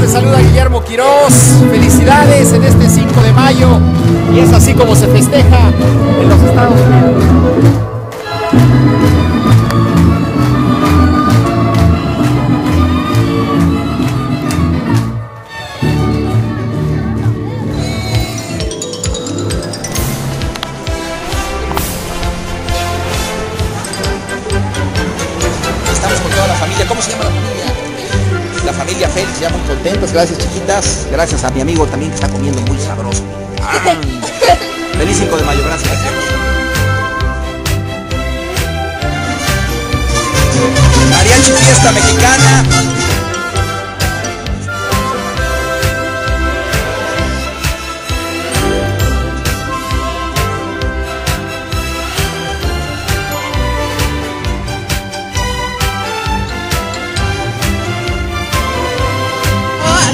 te saluda Guillermo Quirós. Felicidades en este 5 de mayo. Y es así como se festeja en los Estados Unidos. Estamos con toda la familia. ¿Cómo se llama la familia? Familia Félix, ya muy contentos. Gracias, chiquitas. Gracias a mi amigo también que está comiendo muy sabroso. Ah. Feliz 5 de mayo, gracias. Mariachi Fiesta Mexicana.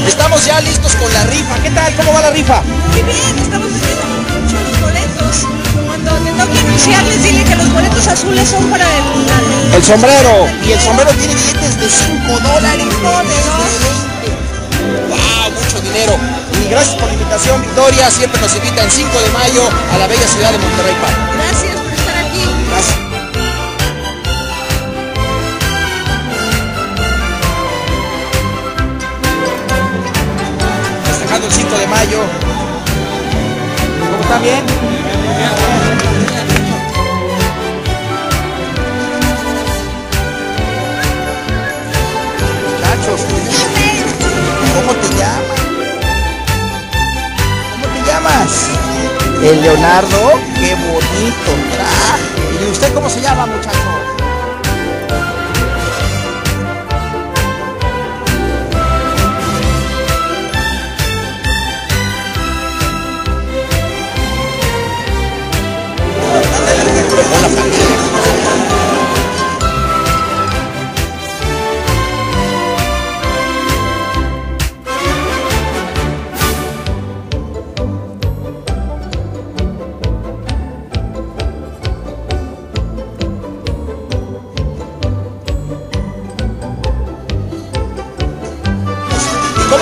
Estamos ya listos con la rifa. ¿Qué tal? ¿Cómo va la rifa? Muy bien, estamos vendiendo mucho los boletos. Cuando te toque anunciarles, dile que los boletos azules son para el... El sombrero. Y el sombrero tiene billetes de 5 dólares. ¡Wow! Mucho dinero. Y gracias por la invitación, Victoria. Siempre nos invita el 5 de mayo a la bella ciudad de Monterrey Park. ¿Cómo están bien? Muchachos, ¿cómo te llamas? ¿Cómo te llamas? El Leonardo, qué bonito traje. ¿Y usted cómo se llama, muchacho?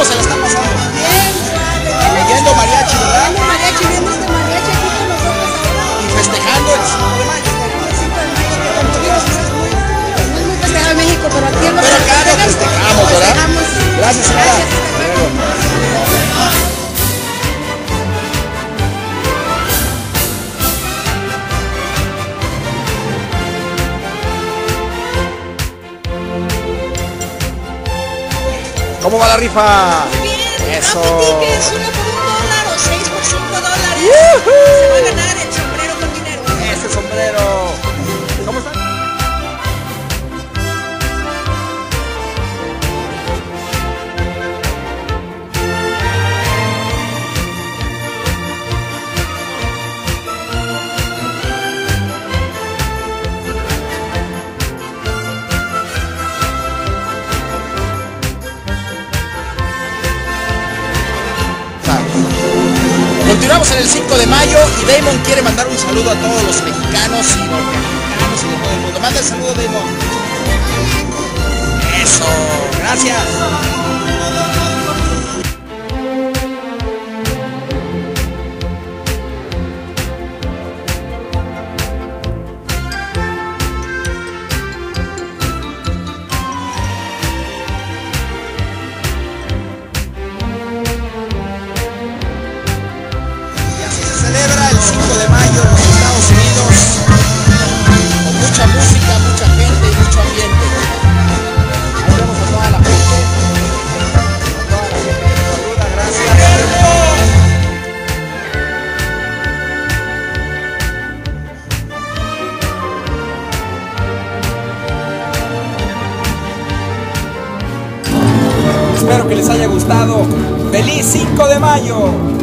Se la está pasando? ¿Cómo va la rifa? Muy bien, Eso. Tickets, por dólar o por dólares. El 5 de mayo y Damon quiere mandar un saludo a todos los mexicanos y norteamericanos y de todo el mundo. Manda el saludo, Damon. Eso, gracias. Mucha música, mucha gente y mucho ambiente. A toda la gente. Gracias. Espero que les haya gustado. ¡Feliz 5 de mayo!